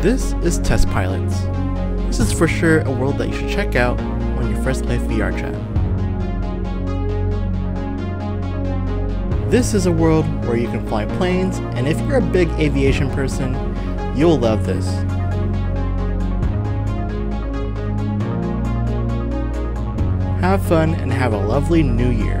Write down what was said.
This is Test Pilots. This is for sure a world that you should check out when you first play VR Chat. This is a world where you can fly planes, and if you're a big aviation person, you'll love this. Have fun and have a lovely new year.